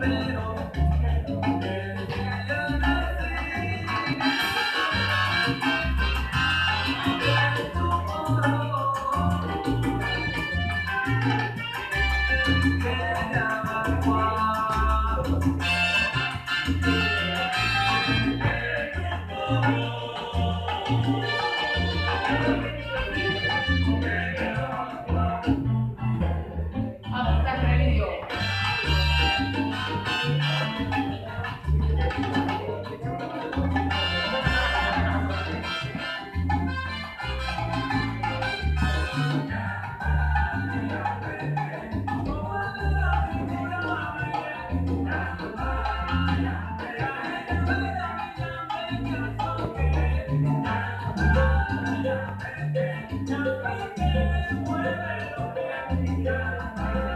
Thank Música